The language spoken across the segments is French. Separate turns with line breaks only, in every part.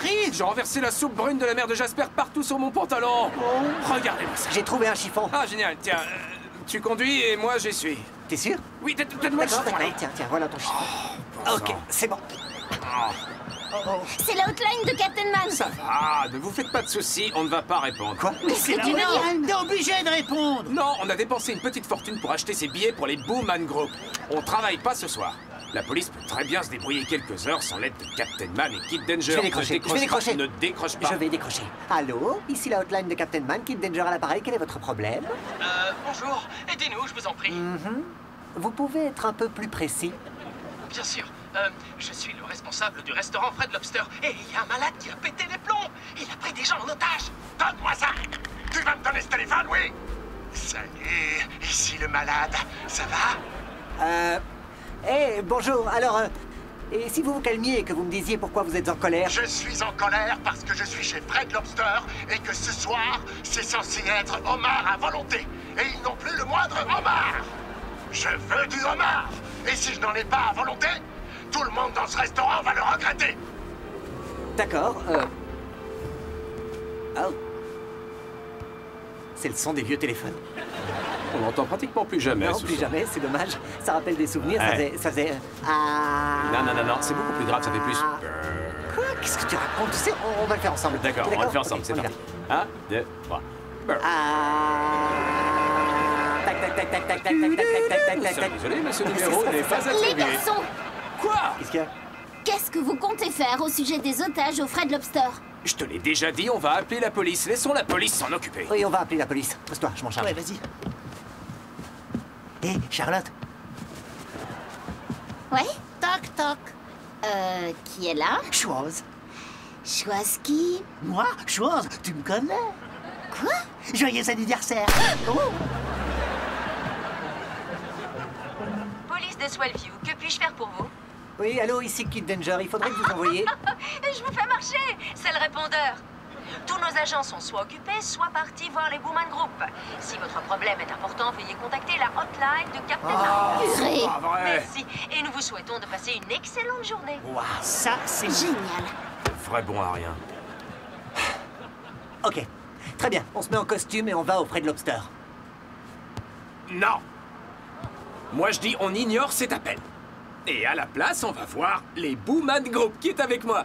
arrive
J'ai renversé la soupe brune de la mère de Jasper partout sur mon pantalon Regardez-moi ça
J'ai trouvé un chiffon.
Ah, génial, tiens, euh, tu conduis et moi j'essuie.
T'es sûr?
Oui, donne- donne-moi le chiffon, allez
Tiens, tiens, voilà ton chiffon.
bon
ok, c'est bon.
C'est l'outline de Captain Man.
Ça va, ne vous faites pas de soucis, on ne va pas répondre.
Quoi?
Qu'est-ce que tu veux
Non,
dire
T'es obligé de répondre
Non, on a dépensé une petite fortune pour acheter ces billets pour les Booman Group. On travaille pas ce soir. La police peut très bien se débrouiller quelques heures sans l'aide de Captain Man et Kid Danger.
Je vais décrocher,
Ne
je vais décrocher.
Ne décroche pas.
Je vais décrocher. Allô Ici la hotline de Captain Man, Kid Danger à l'appareil, quel est votre problème?
Euh, bonjour, aidez-nous, je vous en prie.
Vous pouvez être un peu plus précis
Bien sûr, euh, je suis le responsable du restaurant Fred Lobster et il y a un malade qui a pété les plombs. Il a pris des gens en otage.
Donne-moi ça Tu vas me donner ce téléphone, oui Salut, ici le malade. Ça va?
Euh... Eh, bonjour, alors... euh, et si vous vous calmiez et que vous me disiez pourquoi vous êtes en colère?
Je suis en colère parce que je suis chez Fred Lobster et que ce soir, c'est censé être homard à volonté. Et ils n'ont plus le moindre homard Je veux du homard Et si je n'en ai pas à volonté, tout le monde dans ce restaurant va le regretter
D'accord, euh... Oh. C'est le son des vieux téléphones.
On n'entend pratiquement plus jamais.
non,
ce
plus
son.
jamais, c'est dommage. Ça rappelle des souvenirs, ça
Ouais.
faisait... Ça faisait... Ah...
Non, non, non, non, c'est beaucoup plus grave, ça fait plus.
Quoi? Qu'est-ce que tu racontes? Tu sais, on, on va le faire ensemble.
D'accord, on va le faire ensemble,
Ok,
c'est parti. Un, deux, trois.
Ah... Tac, tac, tac, tac, tac, tac, tac, tac, tac, tac, tac,
désolés, mais ce numéro n'est pas
Les
attribué.
garçons,
Quoi?
Qu'est-ce qu'il y a?
Qu'est-ce que vous comptez faire au sujet des otages au Fred Lobster?
Je te l'ai déjà dit, on va appeler la police. Laissons la police s'en occuper.
Oui, on va appeler la police. Pose-toi, je m'en charge.
Ouais, vas-y.
Hé, Charlotte.
Ouais
Toc, toc.
Euh, qui est là?
Chose.
Chouaski
Moi, chose, tu me connais.
Quoi?
Joyeux anniversaire. Oh.
Police de Swellview, que puis-je faire pour vous?
Oui, allô, ici Kid Danger. Il faudrait que vous envoyiez...
Je vous fais marcher C'est le répondeur Tous nos agents sont soit occupés, soit partis voir les Booman Group. Si votre problème est important, veuillez contacter la hotline de Captain
Pas vrai
Merci, et nous vous souhaitons de passer une excellente journée.
Waouh, ça, c'est
Génial
Vrai bon à rien.
Ok, très bien. On se met en costume et on va au Fred Lobster.
Non Moi je dis on ignore cet appel. Et à la place, on va voir les Booman Group qui est avec moi.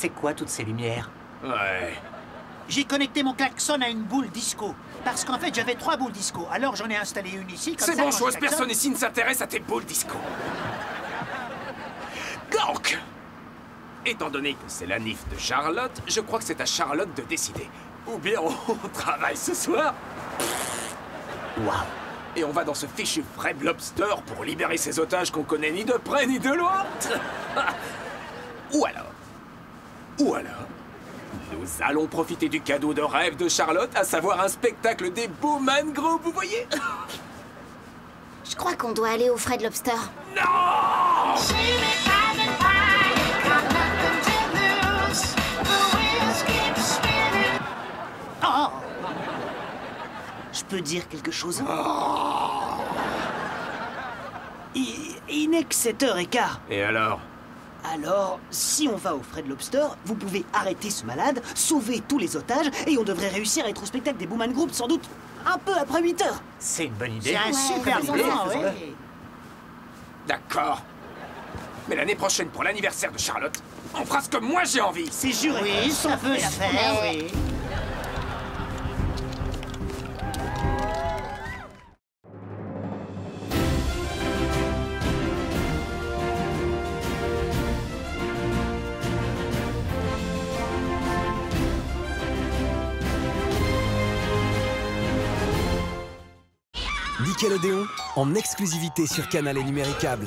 c'est
quoi toutes ces lumières
Ouais.
J'ai connecté mon klaxon à une boule disco. Parce qu'en fait, j'avais trois boules disco. Alors j'en ai installé une ici.
C'est bon, chose, personne ici ne s'intéresse à tes boules disco. Donc, étant donné que c'est la nif de Charlotte, je crois que c'est à Charlotte de décider. Ou bien on travaille ce soir,
Waouh
et on va dans ce fichu Fred Lobster pour libérer ces otages qu'on connaît ni de près ni de loin. Ou alors, ou alors, nous allons profiter du cadeau de rêve de Charlotte, à savoir un spectacle des Bowman Group, vous voyez
Je crois qu'on doit aller au Fred Lobster.
Non
Oh Je peux dire quelque chose Il, il n'est que 7h15.
Et alors
Alors, si on va au Fred Lobster, vous pouvez arrêter ce malade, sauver tous les otages, et on devrait réussir à être au spectacle des Booman Group sans doute un peu après 8 heures.
C'est une bonne idée.
C'est un
Ouais,
super
faisons-le.
ouais.
D'accord. Mais l'année prochaine, pour l'anniversaire de Charlotte, on fera ce que moi j'ai envie.
C'est juré. Oui, ça peut se faire, oui.
Nickelodeon, en exclusivité sur Canal et Numéricable.